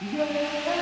Yeah.